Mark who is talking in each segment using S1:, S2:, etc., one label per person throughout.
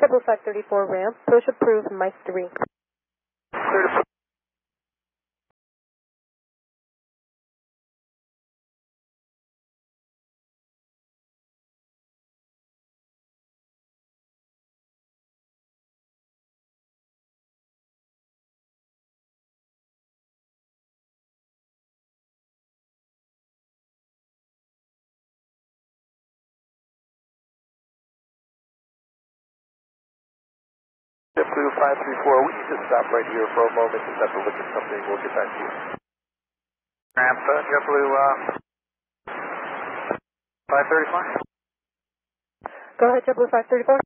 S1: JetBlue 534 ramp, push approved, Mike 3.
S2: JetBlue 534, we need to stop right here for a moment, just have to look at something, we'll get back to you.
S3: Ramp, uh, JetBlue, uh, 534?
S1: Go ahead, JetBlue 534.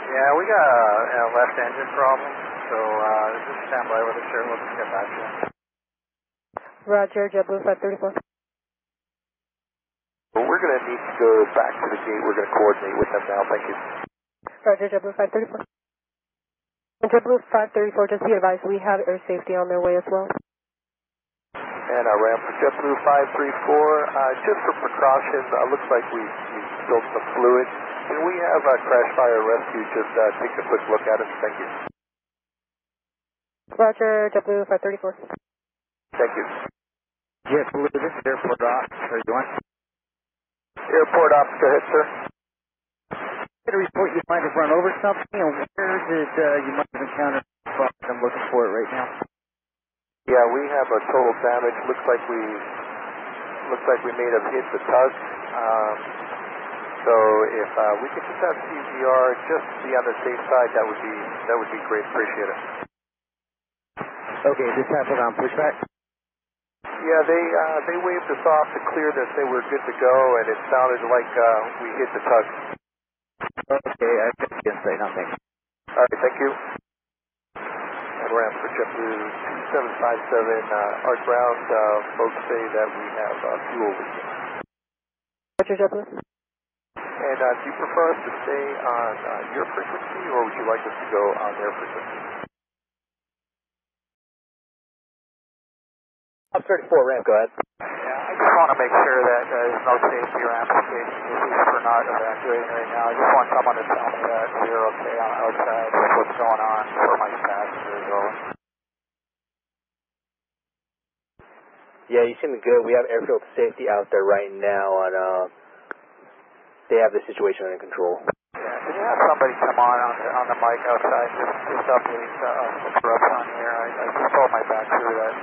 S3: Yeah, we got a, a left engine problem, so, uh, just stand by with us here, we'll just get back to you.
S1: Roger, JetBlue 534.
S2: Well, we're going to need to go back to the gate, we're going to coordinate with them now, thank you.
S1: Roger, JetBlue 534. And JetBlue 534, just be advised, we have air safety on their way as well.
S2: And our ramp for JetBlue 534, uh, just for precaution, uh, looks like we, we spilled some fluid. Can we have uh, crash fire rescue just uh, take a quick look at it? Thank you.
S1: Roger, JetBlue 534.
S2: Thank you.
S3: JetBlue, this is Airport Ops, how you doing?
S2: Airport ops, go ahead, sir.
S3: Get a report you might have run over something, and where it, uh, you might have encountered spots? I'm looking for it right now.
S2: Yeah, we have a total damage. Looks like we looks like we may have hit the tug. Um, so if uh, we could just have CZR just be on the safe side, that would be that would be great. Appreciate it.
S3: Okay, this happened on pushback?
S2: Yeah, they uh, they waved us off to clear that they were good to go, and it sounded like uh, we hit the tug.
S3: Okay, I got the insight, no thanks.
S2: All right, thank you. And ramp for JetBlue 2757, uh, our ground uh, folks say that we have uh, fuel leaking.
S1: Roger, JetBlue.
S2: And uh, do you prefer us to stay on uh, your frequency, or would you like us to go on their frequency?
S4: Up 34 ramp, go ahead.
S3: I just want to make sure that uh, there's no safety ramifications issues for not evacuating right now. I just want someone to tell me that we're okay on outside with what's going on for my passengers. Over.
S4: Yeah, you seem good. We have airfield safety out there right now on, uh, they have the situation under control.
S3: Yeah, can you have somebody come on on the, on the mic outside just, just update uh, what's up on here? I, I just told my back crew that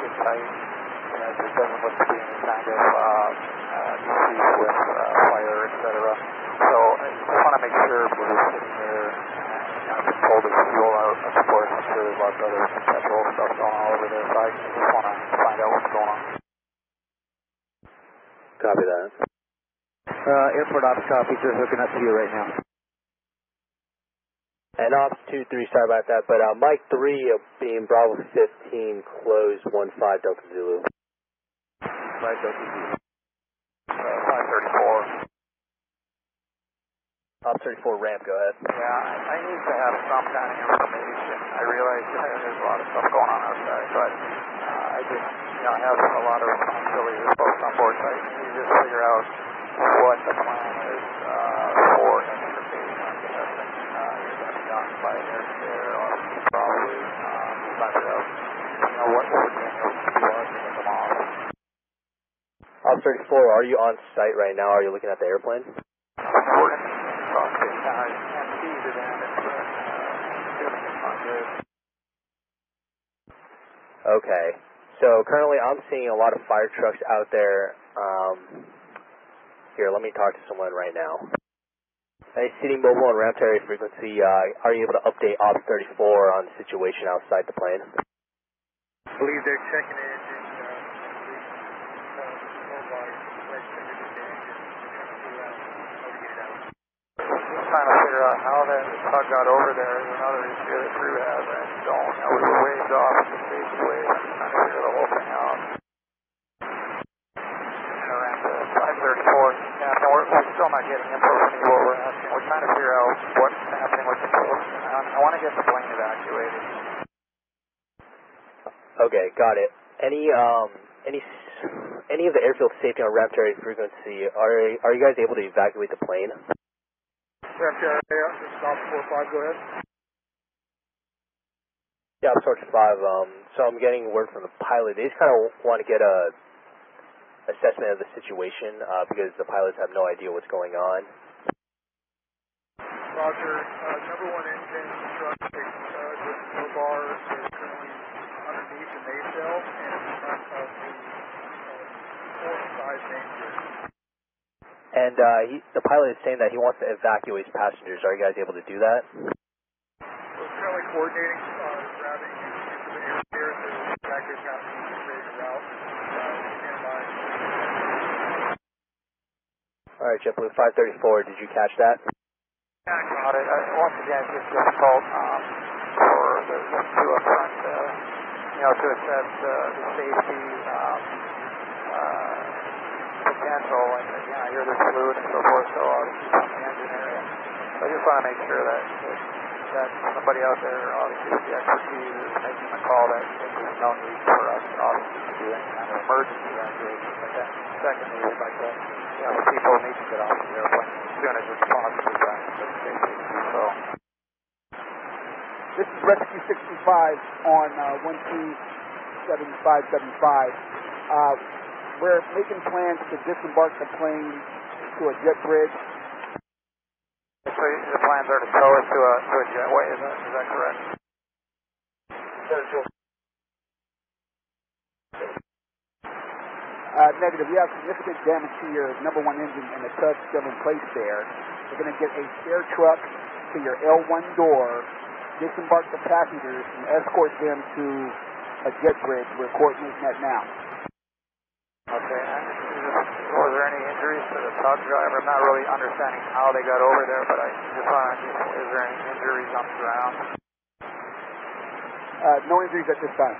S3: get tight. You know, there doesn't look to be any kind of uh, uh, with uh, fire, et. So I just want to make sure we're sitting here. And, I've been told there's fuel out, of course. I'm sure there's lots of other petrol stuff going on over there. So I just want to find out what's going on.
S4: Copy that.
S3: Uh, airport ops copies are hooking up to you right now.
S4: And Ops 2-3, sorry about that, but uh, Mike 3 uh, being Bravo 15, close 1-5 Delta Zulu.
S3: Delta Zulu. Uh, 534.
S4: Ops 34 ramp, go ahead.
S3: Yeah, I, need to have some kind of information. I realize uh, there's a lot of stuff going on outside, but uh, I just, you know, I have a lot of responsibility as folks on board, so I need to just figure out what the plan is uh, for
S4: 134, are you on site right now? Are you looking at the airplane? Okay. So currently I'm seeing a lot of fire trucks out there. Um, here, let me talk to someone right now. Hey, City Mobile and Ramp Area Frequency, uh, are you able to update Ops 34 on the situation outside the plane?
S3: I believe they're checking in. Trying to figure out how that tug got over there is another issue that crew has. I don't. We were waved off the safety wave. Trying to figure the whole thing out. Around the 534, Captain, we're, we're still not getting info from you what we're asking. We're trying to figure out what's happening with the boat. I, I want to get the plane evacuated.
S4: Okay, got it. Any um any any of the airfield safety on Ramp Area Frequency are are you guys able to evacuate the plane?
S3: FTRA, this is Officer 45, go ahead.
S4: Yeah, I'm Sergeant 5. Um, so I'm getting word from the pilot. They just kind of want to get a assessment of the situation uh, because the pilots have no idea what's going on.
S3: Roger, uh, number one engine truck, uh, with no bar is currently underneath the nacelle and in front of the uh, port side.
S4: And uh, he, the pilot is saying that he wants to evacuate passengers. Are you guys able to do that?
S3: We're currently coordinating, uh, grabbing here to evacuate passengers and route.
S4: All right, JetBlue 534, did you catch that?
S3: I Got it. Uh, once again, it's just difficult um, for the, the two up front, uh, you know, to assess uh, the safety um, uh, potential. And again, I hear there's fluid and so forth, so obviously from the engine area. So I just want to make sure that, that that somebody out there, obviously the expertise, is making the call that, there's no need for us, obviously, to do any kind of emergency evacuation. But then, secondly, we'd like to, you know, the people need to get off the airplane as soon as it's possible safely to do so.
S5: This is Rescue 65 on uh, 127575. Uh, we're making plans to disembark the plane to a jet bridge.
S3: So the plans are to tow us to a, to a jetway, is that, is that correct?
S5: Uh, negative. We have significant damage to your number one engine and the tug's still in place there. We're going to get a spare truck to your L1 door, disembark the passengers, and escort them to a jet bridge. We're coordinating that now.
S3: Okay, and was there any injuries to the tug driver? I'm not really understanding how they got over there, but I just want to, is there any injuries on the ground?
S5: Uh, no injuries at this time.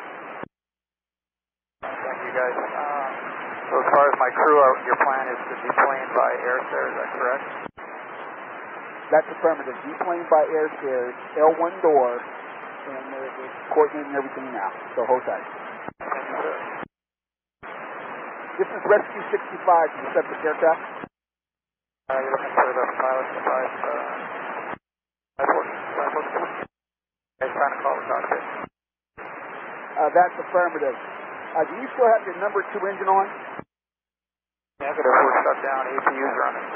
S3: Thank you guys. Um, so as far as my crew, uh, your plan is to be deplane by air stairs, is that correct?
S5: That's affirmative. Deplane by air stairs, L1 door, and we're, we're coordinating everything now. So hold tight.
S3: Thank you, sir.
S5: This is Rescue 65 to the subject aircraft.
S3: Uh, you're looking for the pilot uh, airport, airport. Guys trying to call the cockpit.
S5: Uh, that's affirmative. Uh, do you still have your number two engine on?
S3: Negative, we're shut down, APU's running.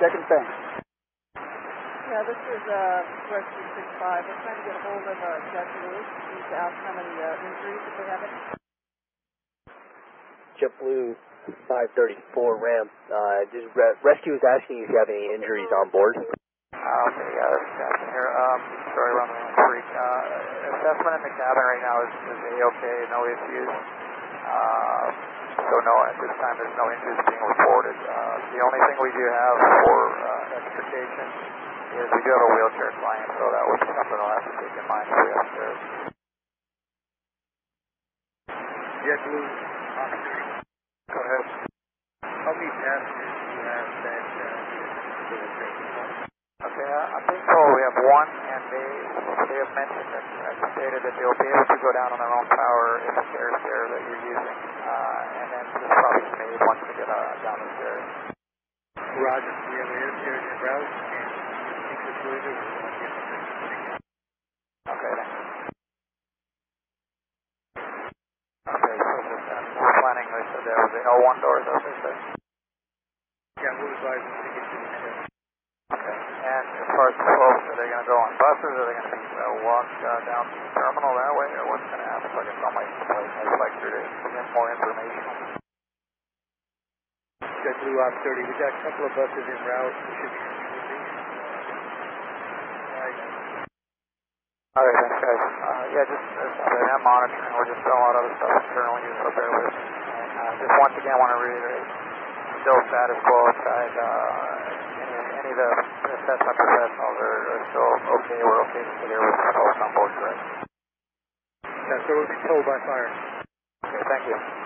S5: Second thing.
S6: Yeah, this is uh, Rescue 65. We're trying to get a hold of uh, JetBlue. Need to ask how many uh, injuries, if they have any.
S4: JetBlue 534 Ram, uh, just re- rescue is asking if you have any injuries on board.
S3: Uh, okay, yeah, this is Captain here. Um, sorry, we're on wrong freq. Uh, assessment in the cabin right now is, is A-okay, no issues. Uh, so no, at this time there's no injuries being reported. Uh, the only thing we do have for uh, extrication is we do have a wheelchair client, so that would be something I'll have to take in mind for you upstairs.
S7: JetBlue officer,
S3: Go
S7: how many passengers do you have that uh,
S3: Okay, uh, I think so. We have one, and they they have mentioned that uh, stated that they'll be able to go down on their own power if the stairs there that you're using, uh, and then just probably aid once they get uh, down the stairs.
S7: Roger, we have air stairs en route and think the further we want to get the
S3: Okay, thanks. Okay, so just, uh, we're planning this. So there was the L1 doors, as they said.
S7: Yeah, we'll advise them to get to the stairs.
S3: Okay. And as far as the folks, are they going to go on buses? Are they going to be uh, walk uh, down to the terminal that way, or what's going to happen? So I guess I might, I'd like you to get more information.
S7: JetBlue Op 30, we got a couple of buses en route. We should be.
S3: All right, thanks, guys. Uh, yeah, just uh, I am monitoring. We're just doing a lot of other stuff internally, so bear with me. And uh, just once again, want to reiterate, still outside. Uh, any, any of the assessment professionals are, are still okay. We're okay to sit here with the folks on board, correct?
S7: Yeah, so we'll be told by fire.
S3: Okay, thank you.